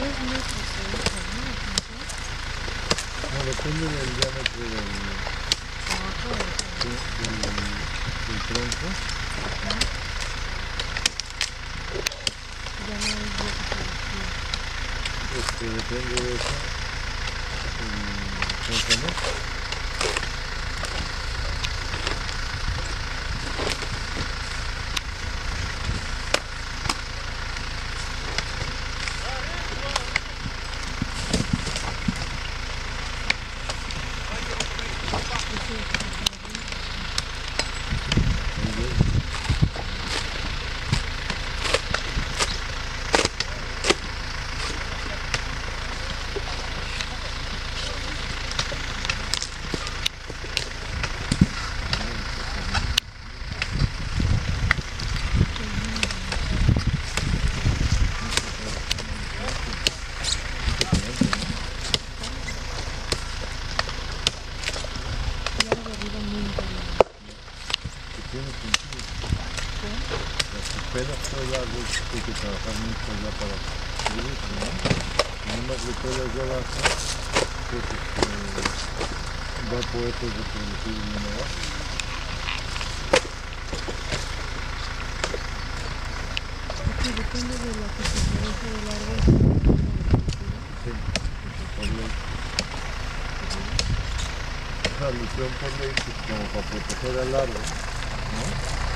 3 metros de eso, ¿no? No, depende del diámetro del, del, del, tronco. Ya no hay Este, depende de eso. Mm, ¿no? Tiene sentido. Las escuelas hay que trabajar mucho ya para ¿no? Y abajo, pues va a poder pues, reproducir abajo. Aquí depende de la consistencia del árbol. Sí, por ley. Esa alusión por ley, pues como para proteger al árbol, No?